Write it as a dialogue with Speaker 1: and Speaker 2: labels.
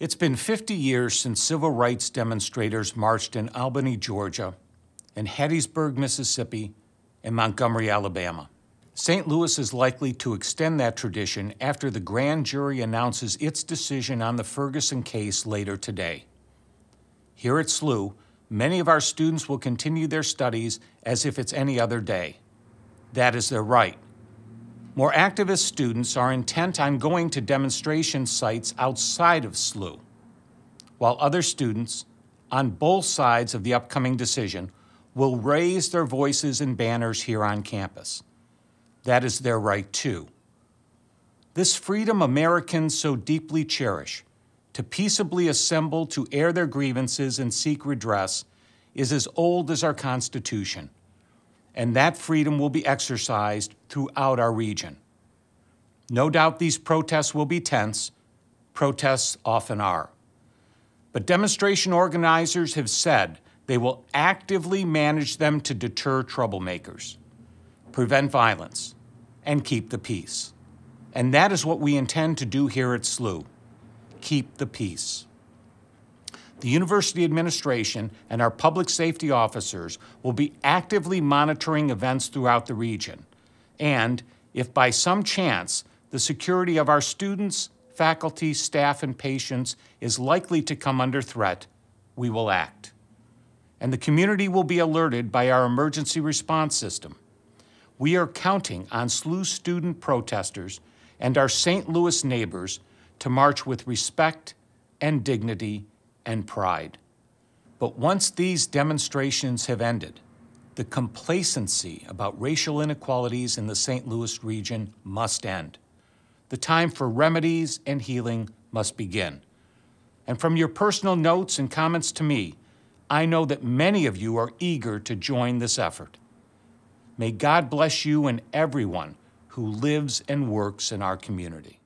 Speaker 1: It's been 50 years since civil rights demonstrators marched in Albany, Georgia, and Hattiesburg, Mississippi, and Montgomery, Alabama. St. Louis is likely to extend that tradition after the grand jury announces its decision on the Ferguson case later today. Here at SLU, many of our students will continue their studies as if it's any other day. That is their right. More activist students are intent on going to demonstration sites outside of SLU, while other students, on both sides of the upcoming decision, will raise their voices and banners here on campus. That is their right too. This freedom Americans so deeply cherish, to peaceably assemble to air their grievances and seek redress, is as old as our Constitution and that freedom will be exercised throughout our region. No doubt these protests will be tense. Protests often are. But demonstration organizers have said they will actively manage them to deter troublemakers, prevent violence, and keep the peace. And that is what we intend to do here at SLU keep the peace the university administration and our public safety officers will be actively monitoring events throughout the region. And if by some chance the security of our students, faculty, staff, and patients is likely to come under threat, we will act. And the community will be alerted by our emergency response system. We are counting on SLU student protesters and our St. Louis neighbors to march with respect and dignity and pride. But once these demonstrations have ended, the complacency about racial inequalities in the St. Louis region must end. The time for remedies and healing must begin. And from your personal notes and comments to me, I know that many of you are eager to join this effort. May God bless you and everyone who lives and works in our community.